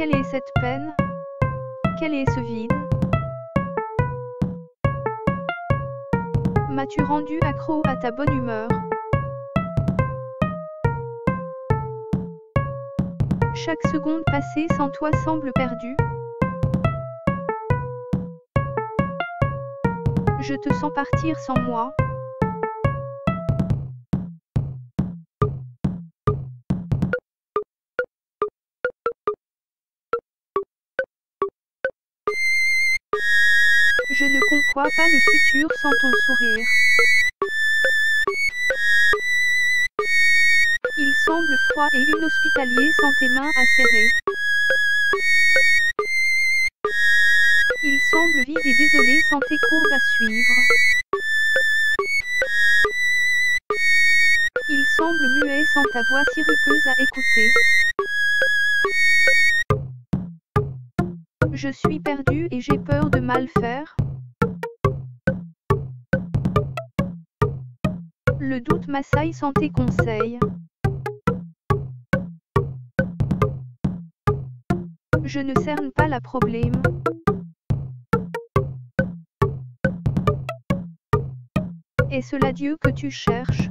Quelle est cette peine? Quel est ce vide? M'as-tu rendu accro à ta bonne humeur? Chaque seconde passée sans toi semble perdue. Je te sens partir sans moi. Je ne conçois pas le futur sans ton sourire. Il semble froid et inhospitalier sans tes mains acérées. Il semble vide et désolé sans tes courbes à suivre. Il semble muet sans ta voix sirupeuse à écouter. Je suis perdu et j'ai peur de mal faire. Le doute m'assaille sans tes conseils. Je ne cerne pas la problème. Est-ce l'adieu que tu cherches